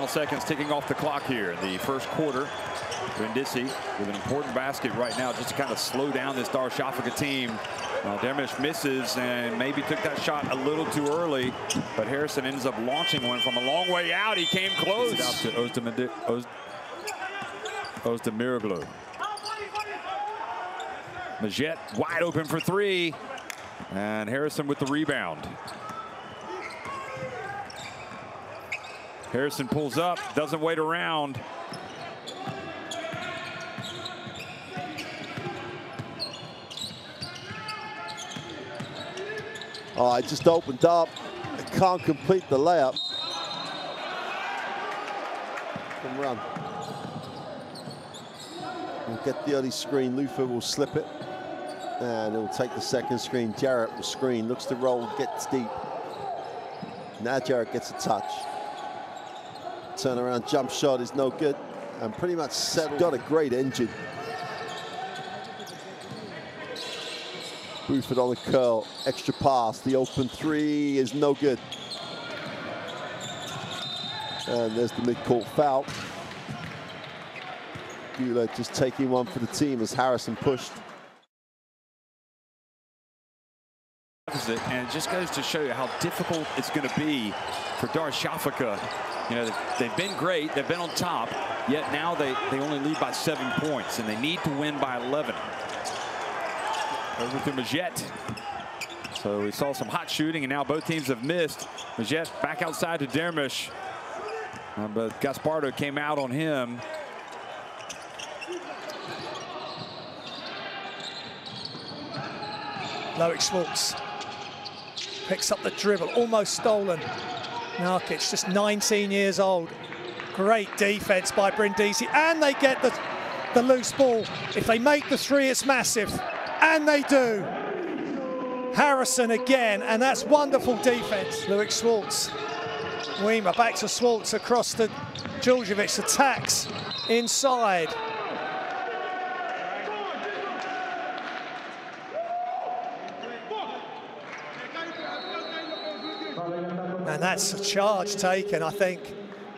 Final seconds ticking off the clock here. In the first quarter. Brindisi with an important basket right now just to kind of slow down this Darüşşafaka team. Well, Dermish misses and maybe took that shot a little too early, but Harrison ends up launching one from a long way out. He came close. Out to Ozdemir Oz Ozdemiroglu. Magette wide open for three. And Harrison with the rebound. Harrison pulls up, doesn't wait around. Oh, I just opened up. I can't complete the layup. Come run. We'll get the early screen. Luther will slip it. And he'll take the second screen. Jarrett will screen. Looks to roll, gets deep. Now Jarrett gets a touch. Turnaround jump shot is no good. And pretty much settled. Got a great engine. Buford on the curl, extra pass, the open three is no good. And there's the mid-court foul. Gula just taking one for the team as Harrison pushed. And it just goes to show you how difficult it's going to be for Darüşşafaka. You know, they've been great, they've been on top, yet now they, they only lead by seven points, and they need to win by 11. Over to Magette. So we saw some hot shooting, and now both teams have missed. Magette back outside to Dermish. Uh, but Gaspardo came out on him. Loic Schwartz picks up the dribble, almost stolen. Narkic, just 19 years old. Great defense by Brindisi, and they get the, the loose ball. If they make the three, it's massive. And they do. Harrison again, and that's wonderful defense. Loic Schwartz. Weimer back to Schwartz across the Djurdjevic. Attacks inside. And that's a charge taken, I think,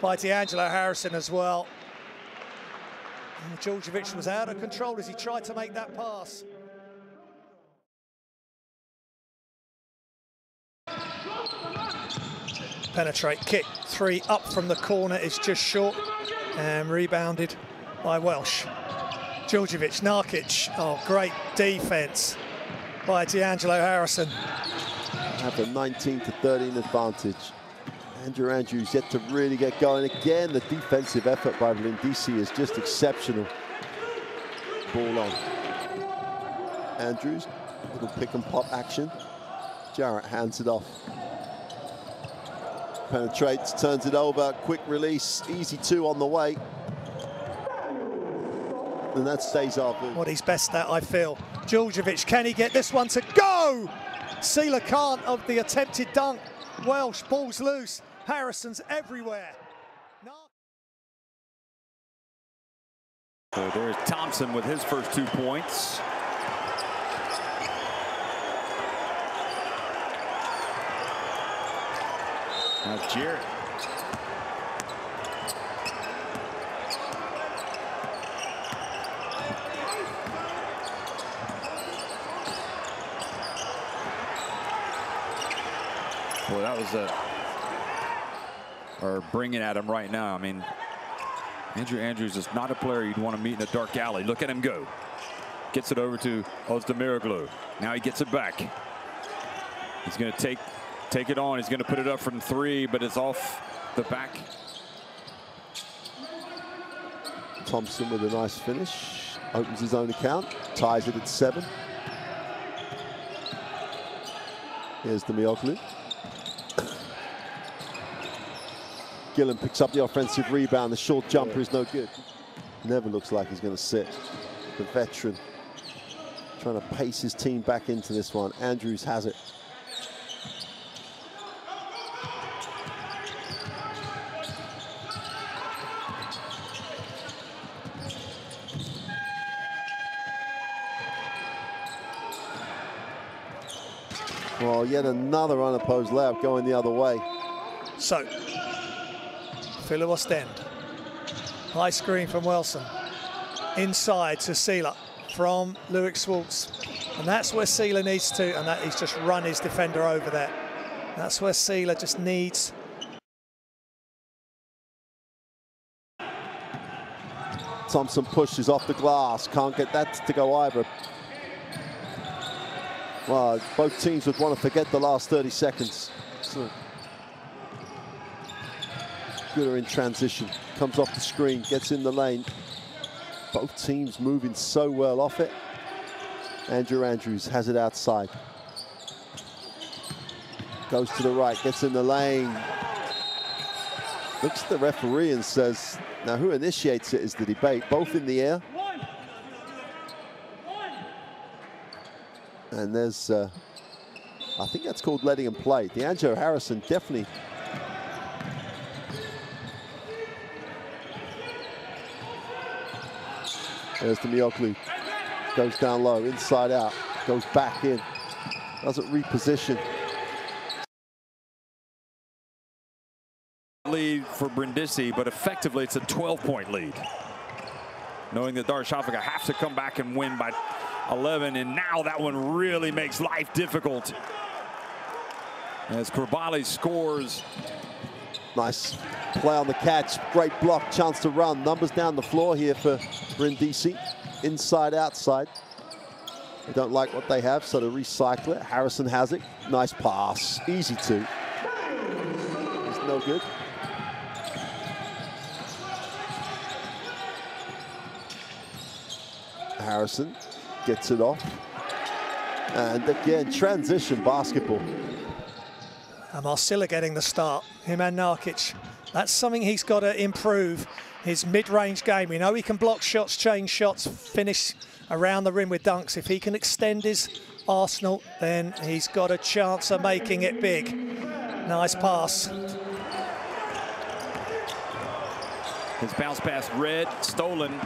by D'Angelo Harrison as well. And was out of control as he tried to make that pass. penetrate kick. Three up from the corner is just short and rebounded by Welsh. Djurdjevic, Narkic, oh, great defense by D'Angelo Harrison. Have a 19 to 13 advantage. Andrew Andrews yet to really get going. Again, the defensive effort by Brindisi is just exceptional. Ball on. Andrews, little pick and pop action. Jarrett hands it off penetrates, turns it over, quick release, easy two on the way. And that stays off. What he's best at, I feel. Djurdjevic, can he get this one to go? Sela can't of the attempted dunk. Welsh, ball's loose. Harrison's everywhere. So there's Thompson with his first two points. Now Jarrett. Boy, that was a or bringing at him right now. I mean, Andrew Andrews is not a player you'd want to meet in a dark alley. Look at him go. Gets it over to Ozdemiroglu. Now he gets it back. He's going to take take it on. He's going to put it up from three, but it's off the back. Thompson with a nice finish. Opens his own account. Ties it at seven. Here's the Mioglu. Gillen picks up the offensive rebound. The short jumper is no good. Never looks like he's going to sit. The veteran trying to pace his team back into this one. Andrews has it. Well, yet another unopposed layup going the other way. So, Filou Ostend. High screen from Wilson. Inside to Seeler from Loic Schwartz. And that's where Seeler needs to, and that he's just run his defender over there. That's where Seeler just needs Thompson pushes off the glass, can't get that to go either. Well, both teams would want to forget the last 30 seconds. So, Gooder in transition, comes off the screen, gets in the lane. Both teams moving so well off it. Andrew Andrews has it outside. Goes to the right, gets in the lane. Looks at the referee and says, now who initiates it is the debate, both in the air. And there's, uh, I think that's called letting him play. D'Angelo Harrison definitely There's Demioglu. Goes down low, inside out, goes back in. Doesn't reposition. Lead for Brindisi, but effectively it's a 12-point lead. Knowing that Darüşşafaka have to come back and win by 11, and now that one really makes life difficult. As Coulibaly scores. Nice play on the catch, great block, chance to run. Numbers down the floor here for Brindisi, inside, outside. They don't like what they have, so they recycle it. Harrison has it, nice pass, easy to. It's no good. Harrison gets it off. And again, transition basketball. And Marcilla getting the start, him and Narkic. That's something he's got to improve, his mid-range game. We know he can block shots, change shots, finish around the rim with dunks. If he can extend his arsenal, then he's got a chance of making it big. Nice pass. His bounce pass red, stolen.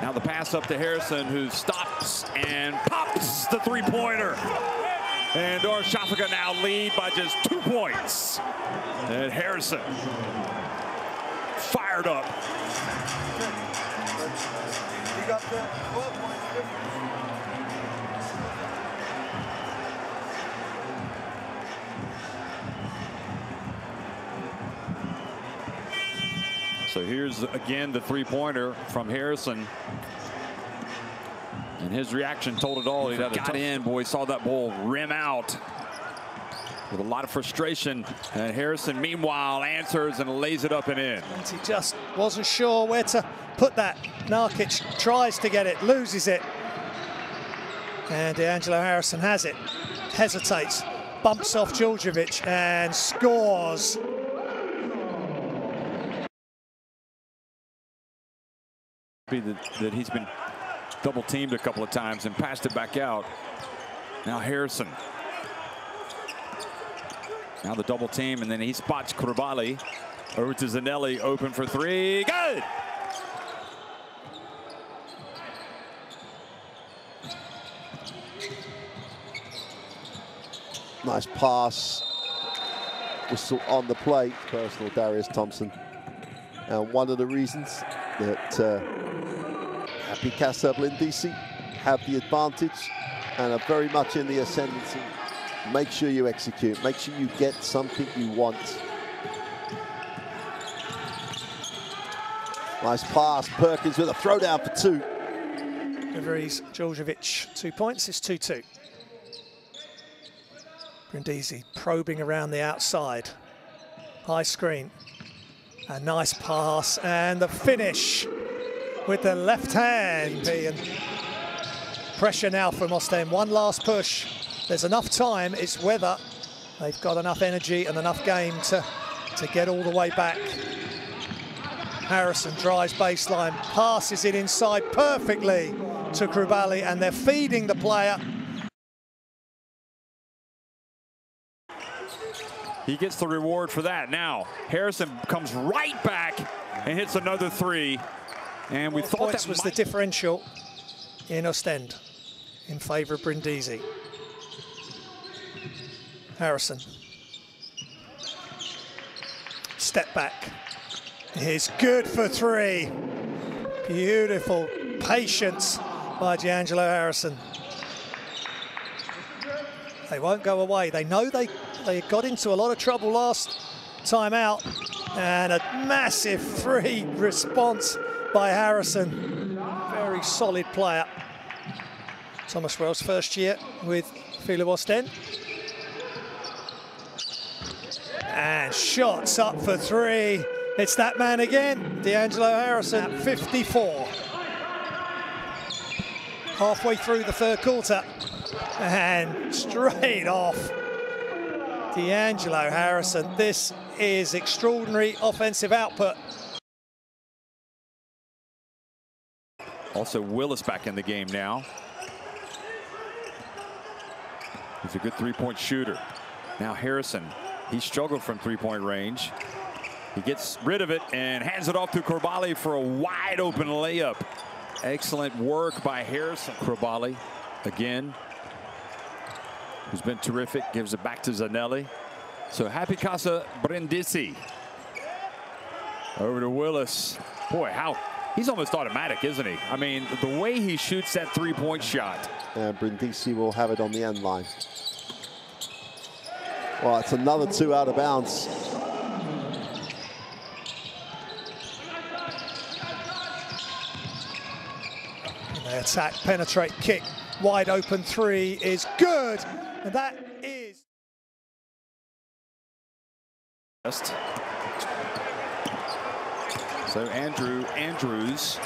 Now the pass up to Harrison, who stops and pops the three-pointer. And Darüşşafaka now lead by just two points. And Harrison fired up. So here's again the three-pointer from Harrison. And his reaction told it all. He got in, boy, saw that ball rim out with a lot of frustration. And Harrison, meanwhile, answers and lays it up and in. And he just wasn't sure where to put that. Narkic tries to get it, loses it. And D'Angelo Harrison has it, hesitates, bumps off Djordjevic and scores. That, that he's been double teamed a couple of times and passed it back out. Now Harrison. Now the double team, and then he spots Coulibaly. Over to Zanelli, open for three. Good! Nice pass. Whistle on the plate. Personal Darius Thompson. And one of the reasons that uh, Happy Brindisi have the advantage and are very much in the ascendancy. Make sure you execute. Make sure you get something you want. Nice pass. Perkins with a throwdown for two. Gavriz Djordjevic, two points. It's 2-2. Brindisi probing around the outside. High screen. A nice pass and the finish with the left hand. And um, pressure now from Ostend. One last push. There's enough time. It's whether they've got enough energy and enough game to, to get all the way back. Harrison drives baseline, passes it inside perfectly to Coulibaly, and they're feeding the player. He gets the reward for that. Now, Harrison comes right back and hits another three. And we thought points that was the differential in Ostend in favour of Brindisi. Harrison. Step back. is good for three. Beautiful patience by D'Angelo Harrison. They won't go away. They know they, they got into a lot of trouble last time out. And a massive free response by Harrison. Very solid player. Thomas Wells, first year with Filou Ostend. And shots up for three. It's that man again, D'Angelo Harrison at 54. Halfway through the third quarter. And straight off. D'Angelo Harrison. This is extraordinary offensive output. Also, Willis back in the game now. He's a good three-point shooter. Now Harrison, he struggled from three-point range. He gets rid of it and hands it off to Coulibaly for a wide open layup. Excellent work by Harrison. Coulibaly again, who's been terrific, gives it back to Zanelli. So Happy Casa Brindisi. Over to Willis. Boy, how he's almost automatic, isn't he? I mean, the way he shoots that three-point shot. And Brindisi will have it on the end line. Well, it's another two out of bounds. They attack, penetrate, kick, wide open three is good. And that is. So Andrew Andrews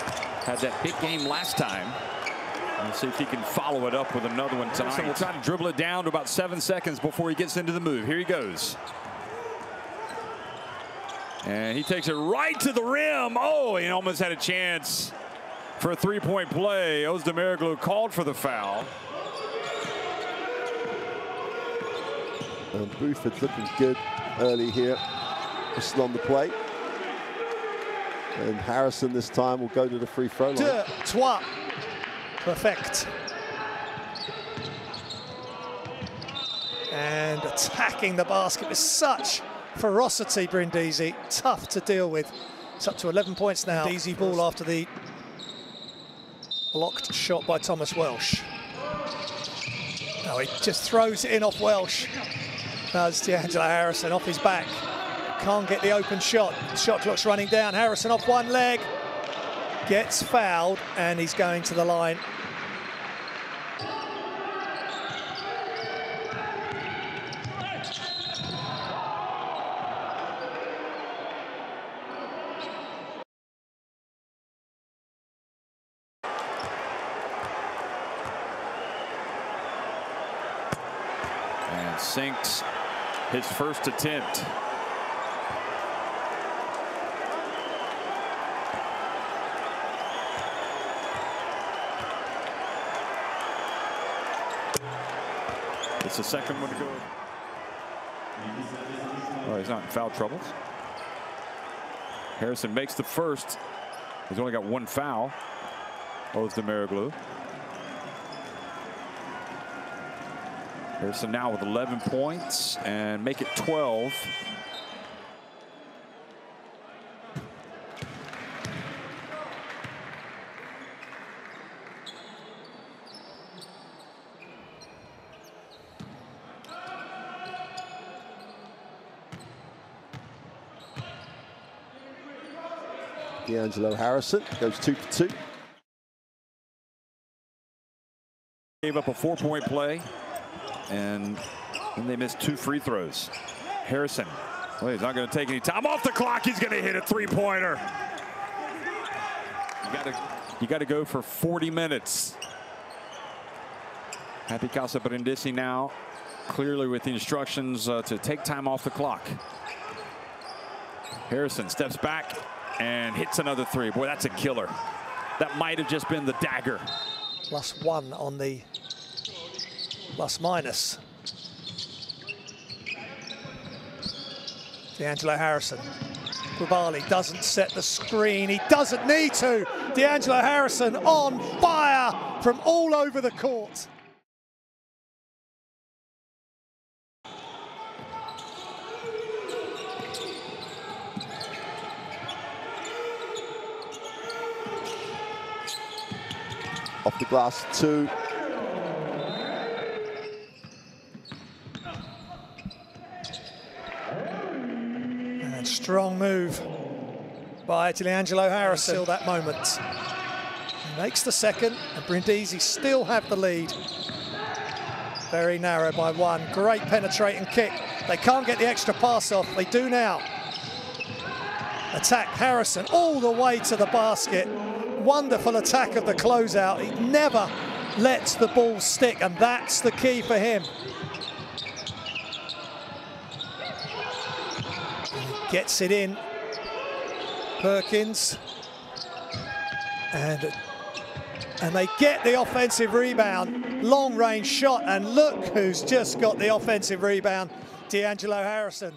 had that big game last time. Let's see if he can follow it up with another one tonight. So we'll try to dribble it down to about seven seconds before he gets into the move. Here he goes. And he takes it right to the rim. Oh, he almost had a chance for a three-point play. Ozdemir called for the foul. And Buford looking good early here. Just on the plate. And Harrison this time will go to the free throw line. Deux, trois. Perfect. And attacking the basket with such ferocity, Brindisi. Tough to deal with. It's up to 11 points now. Easy ball after the blocked shot by Thomas Welsh. Now he just throws it in off Welsh. That's D'Angelo Harrison off his back. Can't get the open shot. Shot clock's running down. Harrison off one leg. Gets fouled and he's going to the line. And sinks his first attempt. It's the second one to go. Oh, he's not in foul troubles. Harrison makes the first. He's only got one foul. Ozdemir Harrison now with 11 points and make it 12. D'Angelo Harrison goes two for two. Gave up a four-point play, and then they missed two free throws. Harrison, well, he's not going to take any time off the clock. He's going to hit a three-pointer. You got to, you got to go for 40 minutes. Happy Casa Brindisi now, clearly with the instructions uh, to take time off the clock. Harrison steps back and hits another three. Boy, that's a killer. That might have just been the dagger. Plus one on the plus minus. D'Angelo Harrison. Coulibaly doesn't set the screen. He doesn't need to. D'Angelo Harrison on fire from all over the court. Off the glass, two. And strong move by D'Angelo Harrison. Still that moment. He makes the second, and Brindisi still have the lead. Very narrow by one. Great penetrating kick. They can't get the extra pass off. They do now. Attack Harrison all the way to the basket. Wonderful attack of the closeout. He never lets the ball stick, and that's the key for him. Gets it in. Perkins. And and they get the offensive rebound. Long range shot, and look who's just got the offensive rebound. D'Angelo Harrison.